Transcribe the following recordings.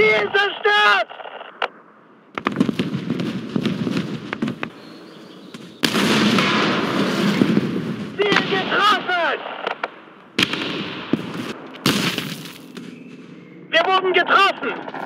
Here's the stop! getroffen.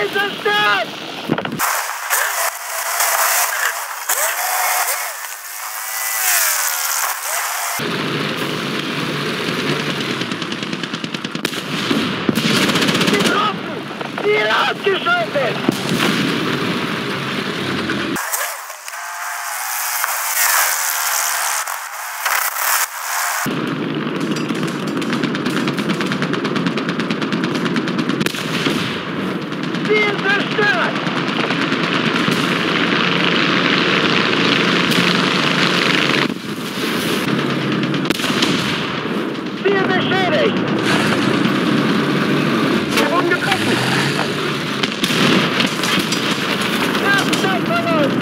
Jesus' name! Hey! Wir wurden getroffen! Ach, Zeit von uns!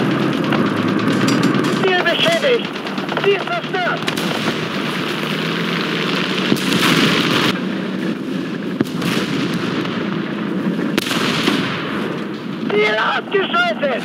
Ziel beschädigt! Ziel zerstört! Ziel ausgeschaltet!